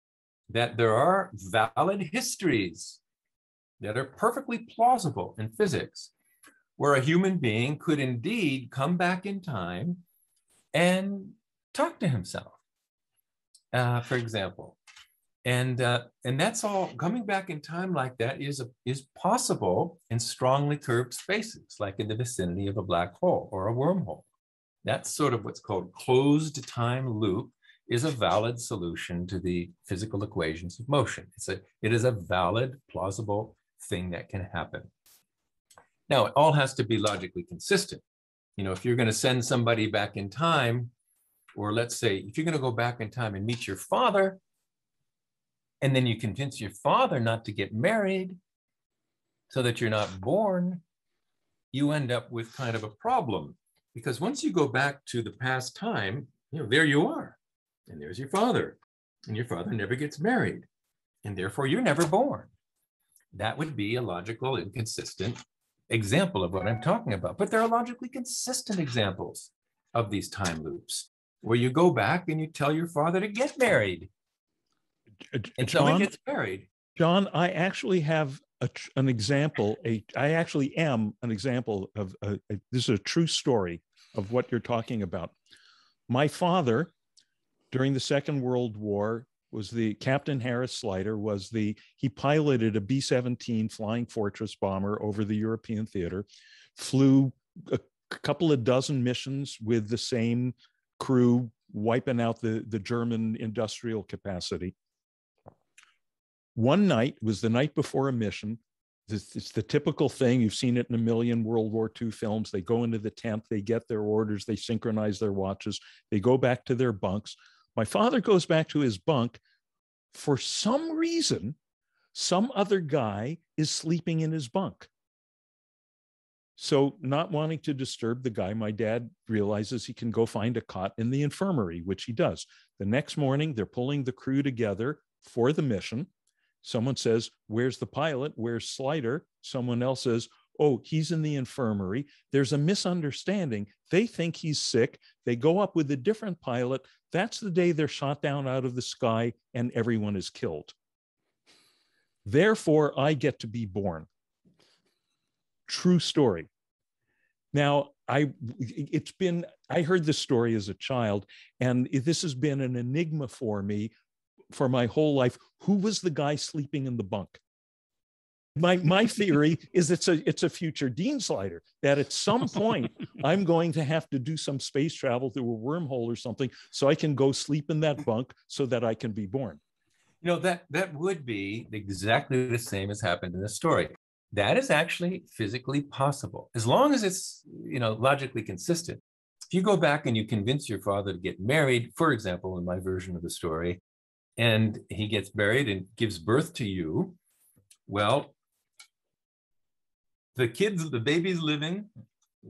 [SPEAKER 1] that there are valid histories that are perfectly plausible in physics where a human being could indeed come back in time and talk to himself, uh, for example. And, uh, and that's all coming back in time like that is, a, is possible in strongly curved spaces, like in the vicinity of a black hole or a wormhole. That's sort of what's called closed time loop is a valid solution to the physical equations of motion. It's a, it is a valid, plausible thing that can happen. Now, it all has to be logically consistent. You know, if you're going to send somebody back in time, or let's say, if you're going to go back in time and meet your father, and then you convince your father not to get married so that you're not born, you end up with kind of a problem. Because once you go back to the past time, you know, there you are, and there's your father, and your father never gets married, and therefore you're never born. That would be a logical, inconsistent example of what I'm talking about. But there are logically consistent examples of these time loops where you go back and you tell your father to get married. Uh, and John, so he gets married.
[SPEAKER 3] John, I actually have a, an example. A, I actually am an example of a, a, this is a true story of what you're talking about. My father, during the Second World War, was the Captain Harris Sluyter was the he piloted a B-17 Flying Fortress bomber over the European theater, flew a couple of dozen missions with the same crew wiping out the, the German industrial capacity. One night was the night before a mission. It's the typical thing. You've seen it in a million World War II films. They go into the tent, they get their orders, they synchronize their watches, they go back to their bunks. My father goes back to his bunk. For some reason, some other guy is sleeping in his bunk. So, not wanting to disturb the guy, my dad realizes he can go find a cot in the infirmary, which he does. The next morning, they're pulling the crew together for the mission. Someone says, Where's the pilot? Where's Sluyter? Someone else says, oh, he's in the infirmary. There's a misunderstanding. They think he's sick. They go up with a different pilot. That's the day they're shot down out of the sky and everyone is killed. Therefore, I get to be born. True story. Now, I it's been I heard this story as a child, and this has been an enigma for me for my whole life. Who was the guy sleeping in the bunk? My my (laughs) theory is it's a it's a future Dean Sluyter that at some point (laughs) I'm going to have to do some space travel through a wormhole or something so I can go sleep in that bunk so that I can be born.
[SPEAKER 1] You know that that would be exactly the same as happened in the story that is actually physically possible. As long as it's you know logically consistent. If you go back and you convince your father to get married for example in my version of the story and he gets married and gives birth to you well the kids the baby's living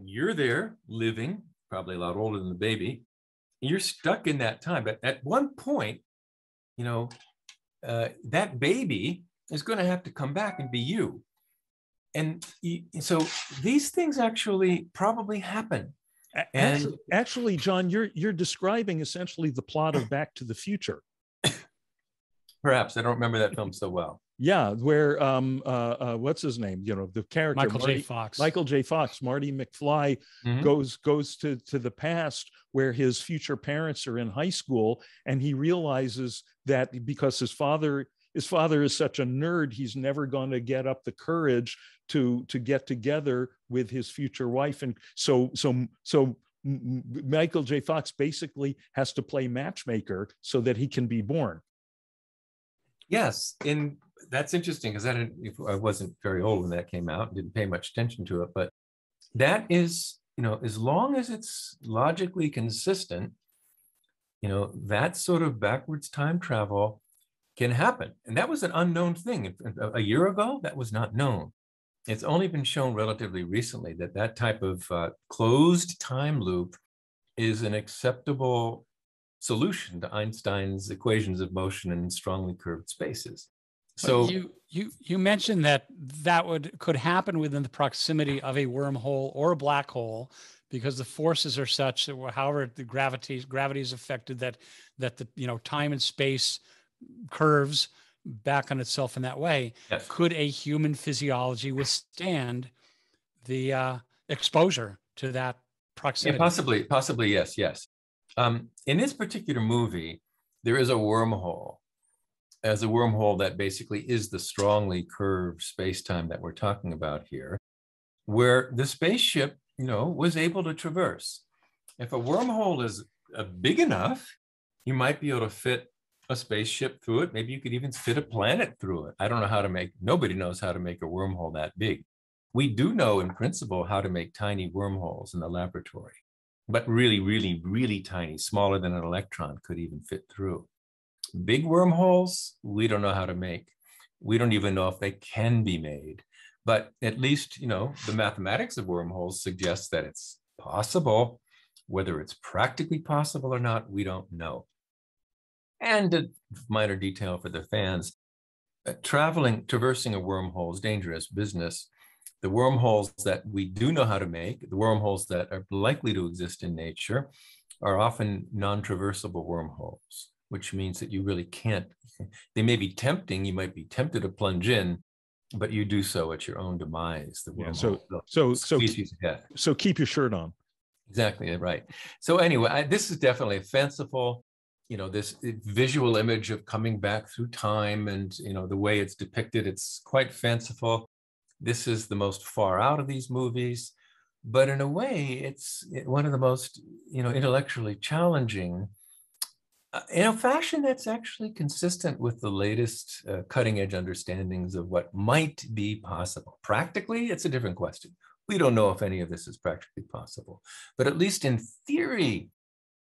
[SPEAKER 1] you're there living probably a lot older than the baby you're stuck in that time. But at one point you know uh, that baby is going to have to come back and be you and so these things actually probably happen.
[SPEAKER 3] And actually, actually, john you're you're describing essentially the plot of back to the future.
[SPEAKER 1] Perhaps. I don't remember that film so well.
[SPEAKER 3] Yeah where um uh, uh what's his name? You know the character
[SPEAKER 2] michael marty, j fox.
[SPEAKER 3] Michael j. Fox marty mcfly mm-hmm. goes goes to to the past where his future parents are in high school and he realizes that because his father his father is such a nerd he's never going to get up the courage to to get together with his future wife. And so so so michael j. Fox basically has to play matchmaker so that he can be born.
[SPEAKER 1] Yes and that's interesting because I, I wasn't very old when that came out didn't pay much attention to it but that is you know as long as it's logically consistent you know that sort of backwards time travel can happen. And that was an unknown thing. A year ago, that was not known. It's only been shown relatively recently that that type of uh, closed time loop is an acceptable solution to Einstein's equations of motion in strongly curved spaces. So
[SPEAKER 2] but you you you mentioned that that would could happen within the proximity of a wormhole or a black hole because the forces are such that however the gravity gravity is affected that that the you know time and space curves back on itself in that way. Yes. Could a human physiology withstand the uh, exposure to that proximity?
[SPEAKER 1] Yeah, possibly, possibly, yes, yes. Um, in this particular movie, there is a wormhole as a wormhole that basically is the strongly curved space-time that we're talking about here, where the spaceship, you know, was able to traverse. If a wormhole is uh, big enough, you might be able to fit a spaceship through it. Maybe you could even fit a planet through it. I don't know how to make, nobody knows how to make a wormhole that big. We do know in principle how to make tiny wormholes in the laboratory, but really, really, really tiny, smaller than an electron could even fit through. Big wormholes, we don't know how to make. We don't even know if they can be made. But at least, you know, the mathematics of wormholes suggests that it's possible. Whether it's practically possible or not, we don't know. And a minor detail for the fans uh, traveling, traversing a wormhole is dangerous business. The wormholes that we do know how to make, the wormholes that are likely to exist in nature, are often non traversable wormholes, which means that you really can't. (laughs) They may be tempting, you might be tempted to plunge in, but you do so at your own demise. The
[SPEAKER 3] yeah, so, so, so, so keep your shirt on.
[SPEAKER 1] Exactly right. So anyway, I, this is definitely fanciful you know this visual image of coming back through time and you know the way it's depicted it's quite fanciful. This is the most far out of these movies but in a way it's one of the most you know intellectually challenging uh, in a fashion that's actually consistent with the latest uh, cutting edge understandings of what might be possible. Practically it's a different question. We don't know if any of this is practically possible but at least in theory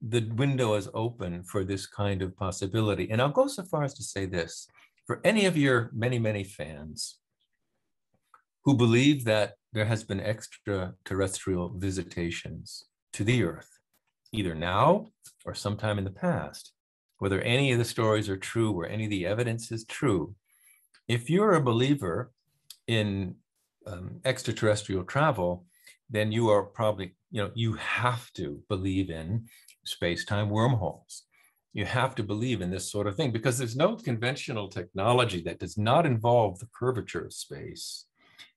[SPEAKER 1] the window is open for this kind of possibility. And I'll go so far as to say this for any of your many, many fans who believe that there has been extraterrestrial visitations to the Earth, either now or sometime in the past, whether any of the stories are true or any of the evidence is true, if you're a believer in um, extraterrestrial travel, then you are probably, you know, you have to believe in space-time wormholes. You have to believe in this sort of thing because there's no conventional technology that does not involve the curvature of space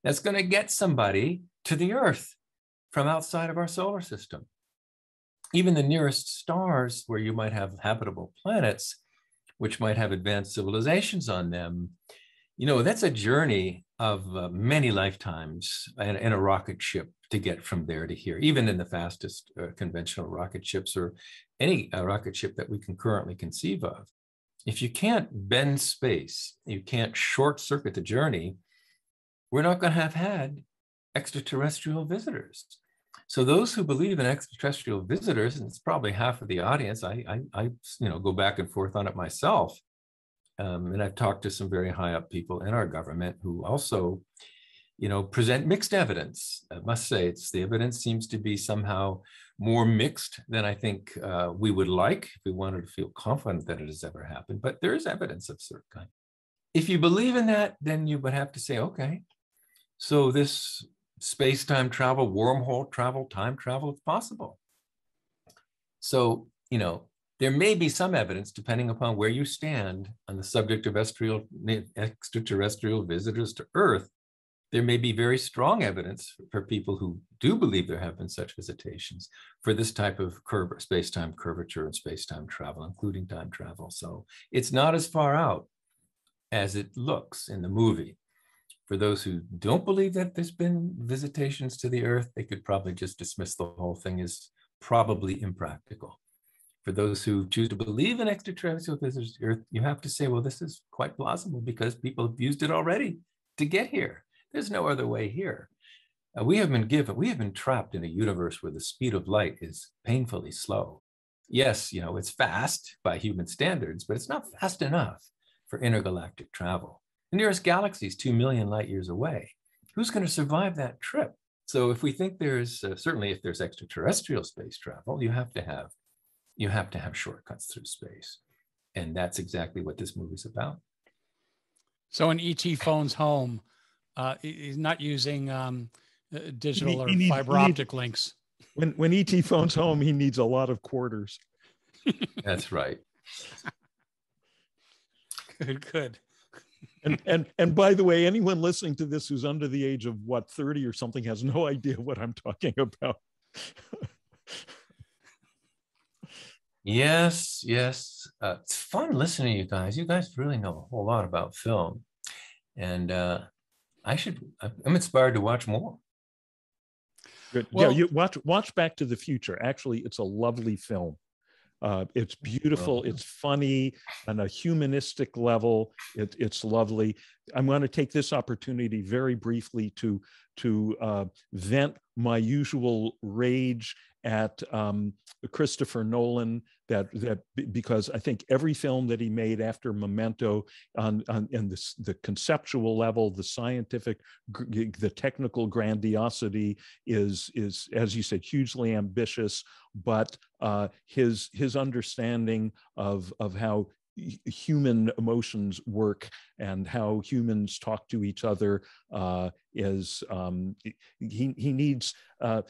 [SPEAKER 1] that's going to get somebody to the Earth from outside of our solar system. Even the nearest stars, where you might have habitable planets, which might have advanced civilizations on them, you know, that's a journey of uh, many lifetimes in, in, a rocket ship to get from there to here, even in the fastest uh, conventional rocket ships or any uh, rocket ship that we can currently conceive of. If you can't bend space, you can't short circuit the journey, we're not going to have had extraterrestrial visitors. So those who believe in extraterrestrial visitors, and it's probably half of the audience, I, I, I you know, go back and forth on it myself. Um, and I've talked to some very high up people in our government who also, you know, present mixed evidence. I must say, it's the evidence seems to be somehow more mixed than I think uh, we would like if we wanted to feel confident that it has ever happened. But there is evidence of certain kind. If you believe in that, then you would have to say, okay, so this space-time travel, wormhole travel, time travel, it's possible. So, you know, there may be some evidence, depending upon where you stand on the subject of extraterrestrial visitors to Earth, there may be very strong evidence for people who do believe there have been such visitations for this type of curve, space-time curvature and space-time travel, including time travel. So it's not as far out as it looks in the movie. For those who don't believe that there's been visitations to the earth, they could probably just dismiss the whole thing as probably impractical. For those who choose to believe in extraterrestrial visitors to Earth, you have to say, well, this is quite plausible because people have used it already to get here. There's no other way here. Uh, we have been given, we have been trapped in a universe where the speed of light is painfully slow. Yes, you know, it's fast by human standards, but it's not fast enough for intergalactic travel. The nearest galaxy is 2 million light years away. Who's going to survive that trip? So if we think there's, uh, certainly if there's extraterrestrial space travel, you have to have, you have to have shortcuts through space. And that's exactly what this movie's about.
[SPEAKER 2] So when ET phones home, uh, he's not using um, uh, digital he, or he needs, fiber optic links.
[SPEAKER 3] When, when ET phones home, he needs a lot of quarters. (laughs)
[SPEAKER 1] that's right.
[SPEAKER 2] good, good
[SPEAKER 3] and and and by the way, anyone listening to this who's under the age of what 30 or something has no idea what I'm talking about. (laughs)
[SPEAKER 1] yes, yes. Uh, it's fun listening to you guys. You guys really know a whole lot about film. And uh, I should I'm inspired to watch more.
[SPEAKER 3] Good. Well, yeah, you watch watch Back to the Future. Actually, it's a lovely film. Uh, it's beautiful, it's funny on a humanistic level. It, it's lovely. I'm going to take this opportunity very briefly to to uh, vent my usual rage at um, Christopher Nolan that that because I think every film that he made after Memento on on the, the conceptual level, the scientific, the technical grandiosity is is as you said hugely ambitious, but uh, his his understanding of of how human emotions work and how humans talk to each other uh, is um, he, he needs uh,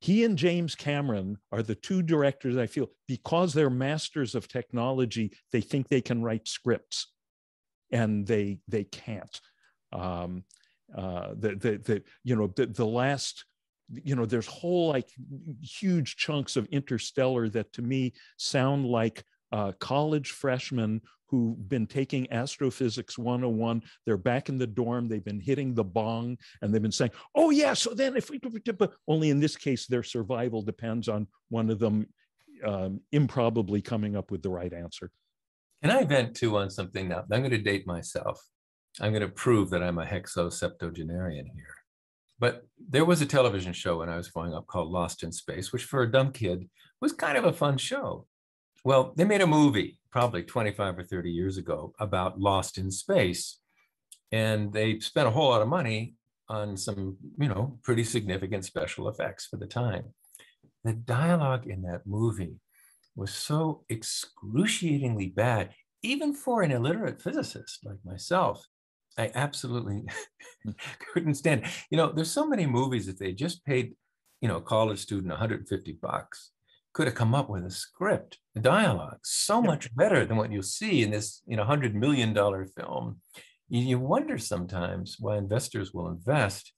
[SPEAKER 3] he and James Cameron are the two directors I feel because they're masters of technology, they think they can write scripts and they they can't. Um, uh, the, the, the, you know, the, the last, you know, there's whole like huge chunks of interstellar that to me sound like uh, college freshmen who've been taking astrophysics 101 they're back in the dorm. They've been hitting the bong and they've been saying oh yeah so then if we only in this case their survival depends on one of them um, improbably coming up with the right answer.
[SPEAKER 1] Can i vent too on something now? I'm going to date myself. I'm going to prove that i'm a hexoseptuagenarian here. But there was a television show when i was growing up called lost in space which for a dumb kid was kind of a fun show well, they made a movie probably 25 or 30 years ago about Lost in Space. And they spent a whole lot of money on some, you know, pretty significant special effects for the time. The dialogue in that movie was so excruciatingly bad, even for an illiterate physicist like myself. I absolutely (laughs) couldn't stand. It. You know, there's so many movies that they just paid, you know, a college student 150 bucks could have come up with a script, a dialogue, so much better than what you'll see in this, you know, hundred million dollar film. You wonder sometimes why investors will invest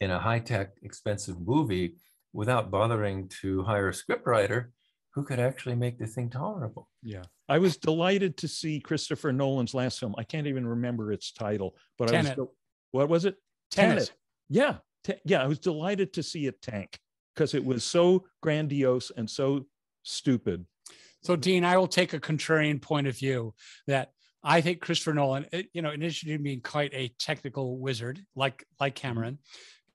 [SPEAKER 1] in a high tech, expensive movie without bothering to hire a scriptwriter who could actually make the thing tolerable.
[SPEAKER 3] Yeah. I was delighted to see Christopher Nolan's last film. I can't even remember its title, but Tenet. I was what was it?
[SPEAKER 2] Tenet. Tenet.
[SPEAKER 3] Yeah. yeah, I was delighted to see it tank because it was so grandiose and so stupid.
[SPEAKER 2] So, Dean, I will take a contrarian point of view that I think Christopher Nolan, you know, initially being quite a technical wizard, like like mm-hmm. Cameron,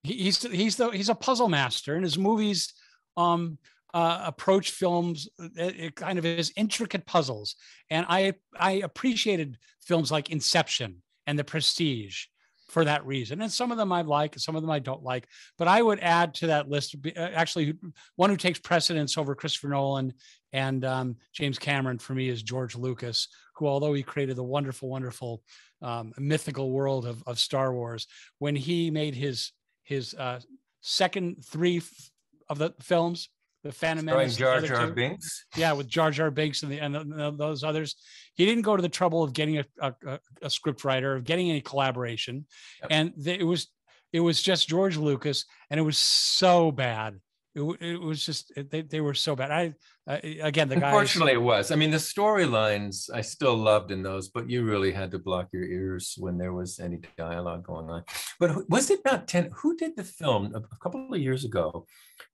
[SPEAKER 2] he's he's the he's a puzzle master, and his movies um, uh, approach films it, eh, it kind of as intricate puzzles. And I I appreciated films like Inception and The Prestige for that reason. And some of them I like, some of them I don't like. But I would add to that list, uh, actually, one who takes precedence over Christopher Nolan and um, James Cameron for me is George Lucas, who, although he created the wonderful, wonderful um, mythical world of, of Star Wars, when he made his his uh, second three f- of the films, the Phantom Menace.
[SPEAKER 1] Jar Jar Binks.
[SPEAKER 2] Yeah, with Jar Jar Binks and, the, and the, those others. He didn't go to the trouble of getting a, a, a script writer, of getting any collaboration, yep. and the, it was it was just George Lucas, and it was so bad. It, it was just they, they were so bad. I uh, again the
[SPEAKER 1] guy. Unfortunately, it was. I mean, the storylines I still loved in those, but you really had to block your ears when there was any dialogue going on. But was it not ten? Who did the film a couple of years ago?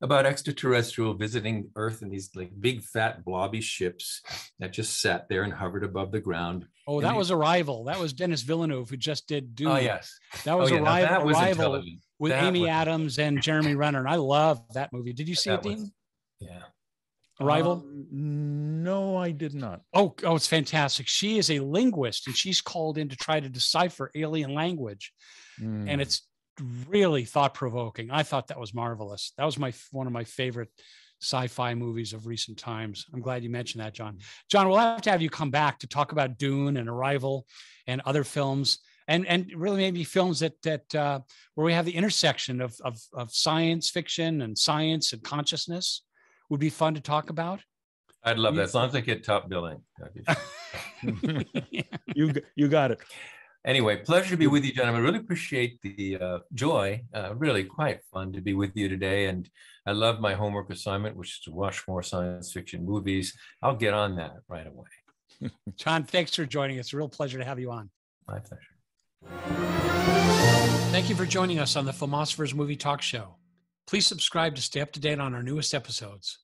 [SPEAKER 1] about extraterrestrial visiting Earth in these like big fat blobby ships that just sat there and hovered above the ground.
[SPEAKER 2] Oh, that was Arrival. That was Denis Villeneuve who just did Dune.
[SPEAKER 1] Oh yes,
[SPEAKER 2] that was oh, yeah. Arrival. That was Arrival with that Amy was... Adams and Jeremy Renner, and I love that movie. Did you see it, Dean? Was...
[SPEAKER 1] Yeah.
[SPEAKER 2] Arrival?
[SPEAKER 3] Um, no, I did not.
[SPEAKER 2] Oh, oh, it's fantastic. She is a linguist and she's called in to try to decipher alien language. Mm. And hmm. it's really thought provoking. I thought that was marvelous. That was my one of my favorite sci-fi movies of recent times. I'm glad you mentioned that, John. John, we'll have to have you come back to talk about Dune and Arrival and other films, and and really maybe films that that uh, where we have the intersection of, of of science fiction and science and consciousness would be fun to talk about.
[SPEAKER 1] I'd love that as long as I get top billing. (laughs)
[SPEAKER 3] you you got it.
[SPEAKER 1] Anyway, pleasure to be with you, gentlemen. Really appreciate the uh, joy. Uh, really quite fun to be with you today. And I love my homework assignment, which is to watch more science fiction movies. I'll get on that right away. (laughs)
[SPEAKER 2] John, thanks for joining us. A real pleasure to have you on.
[SPEAKER 1] My pleasure.
[SPEAKER 2] Thank you for joining us on the Filmosophers Movie Talk Show. Please subscribe to stay up to date on our newest episodes.